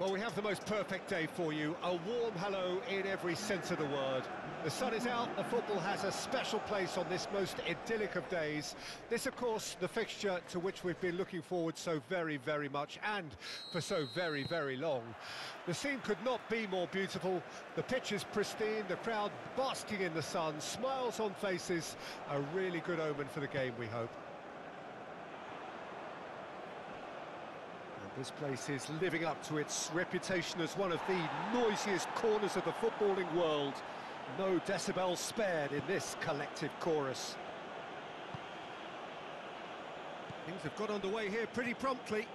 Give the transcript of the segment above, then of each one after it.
Well, we have the most perfect day for you. A warm hello in every sense of the word. The sun is out, the football has a special place on this most idyllic of days. This, of course, the fixture to which we've been looking forward so very, very much, and for so very, very long. The scene could not be more beautiful. The pitch is pristine, the crowd basking in the sun, smiles on faces. A really good omen for the game, we hope. This place is living up to its reputation as one of the noisiest corners of the footballing world. No decibels spared in this collective chorus. Things have got underway here pretty promptly.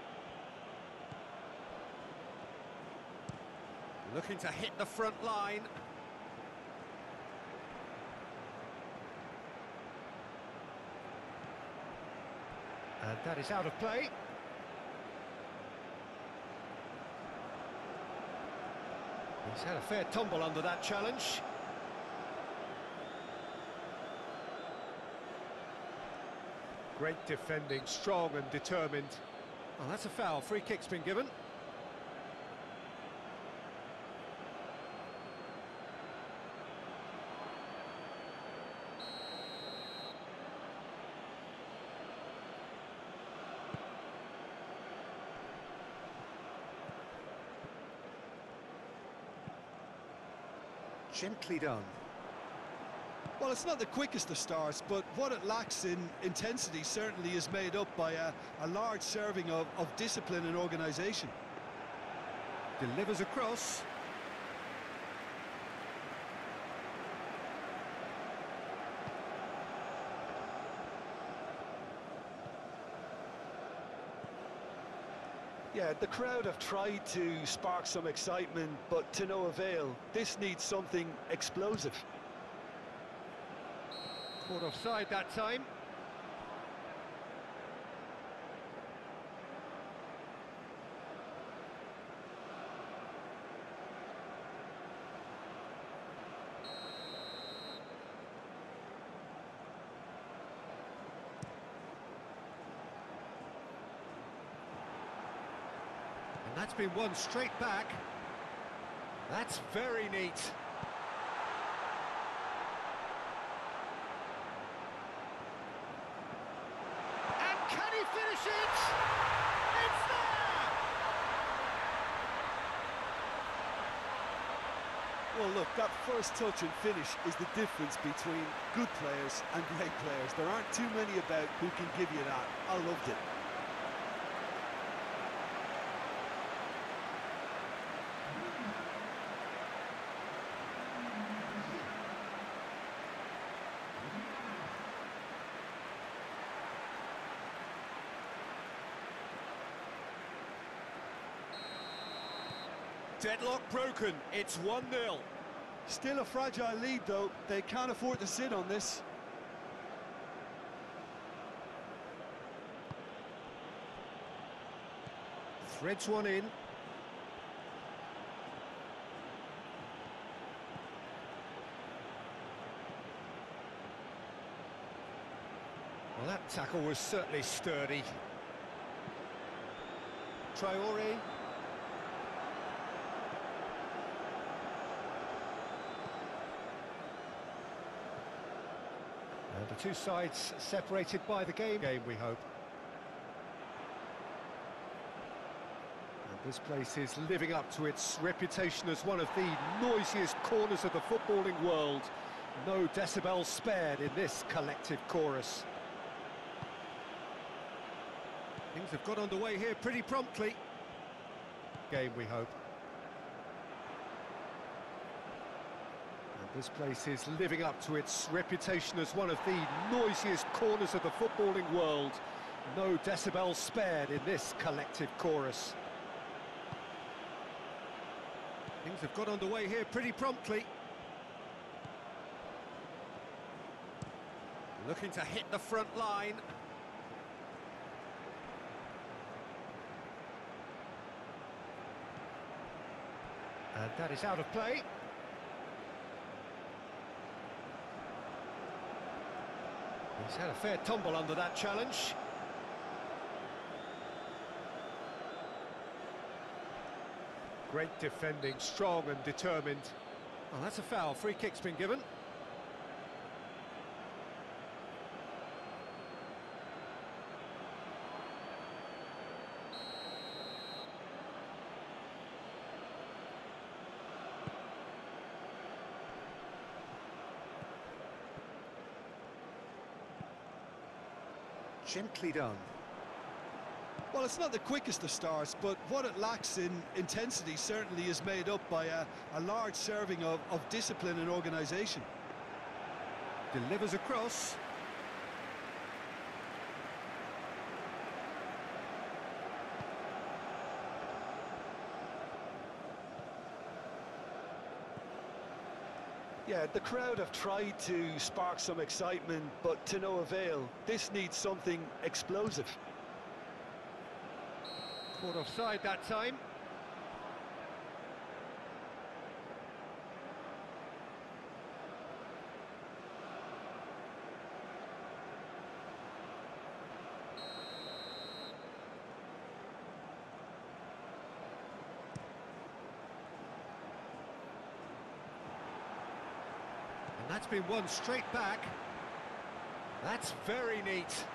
Looking to hit the front line. And that is out of play. He's had a fair tumble under that challenge. Great defending, strong and determined. Oh, that's a foul. Free kick's been given. Gently done. Well, it's not the quickest of starts, but what it lacks in intensity certainly is made up by a, a large serving of, of discipline and organisation. Delivers across. Yeah, the crowd have tried to spark some excitement, but to no avail. This needs something explosive. Caught offside that time. That's been won straight back. That's very neat. And can he finish it? It's there! Well, look, that first touch and finish is the difference between good players and great players. There aren't too many about who can give you that. I loved it. Deadlock broken. It's 1-0. Still a fragile lead, though. They can't afford to sit on this. Threads one in. Well, that tackle was certainly sturdy. Traore. And the two sides separated by the game, game we hope. And this place is living up to its reputation as one of the noisiest corners of the footballing world. No decibels spared in this collective chorus. Things have got underway here pretty promptly. Game, we hope. This place is living up to its reputation as one of the noisiest corners of the footballing world. No decibels spared in this collective chorus. Things have got underway here pretty promptly. Looking to hit the front line. And that is out of play. He's had a fair tumble under that challenge. Great defending, strong and determined. Well, that's a foul. Free kick's been given. Gently done. Well, it's not the quickest of starts, but what it lacks in intensity certainly is made up by a, a large serving of, of discipline and organisation. Delivers across. Yeah, the crowd have tried to spark some excitement, but to no avail. This needs something explosive. Caught offside that time. That's been won straight back. That's very neat.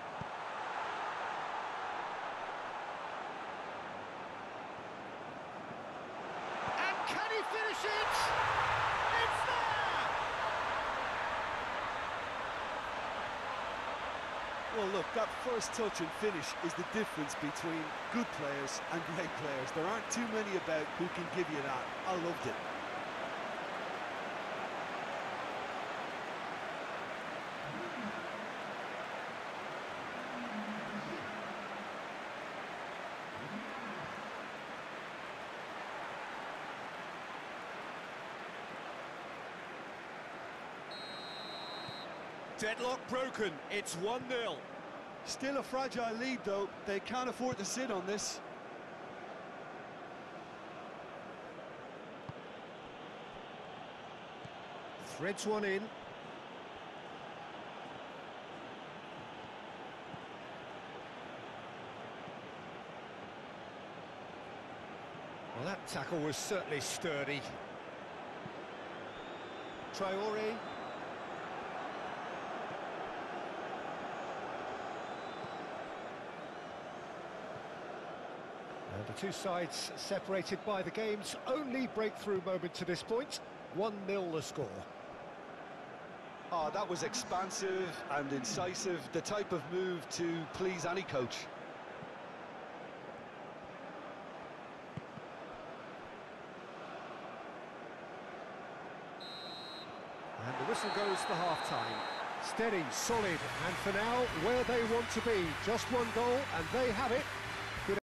And can he finish it? It's there! Well, look, that first touch and finish is the difference between good players and great players. There aren't too many about who can give you that. I loved it. Deadlock broken. It's 1-0. Still a fragile lead, though. They can't afford to sit on this. Threads one in. Well, that tackle was certainly sturdy. Traore. The two sides separated by the game's only breakthrough moment to this 1-0 the score. Oh, that was expansive and incisive, the type of move to please any coach. And the whistle goes for half-time. Steady, solid, and for now, where they want to be. Just one goal, and they have it.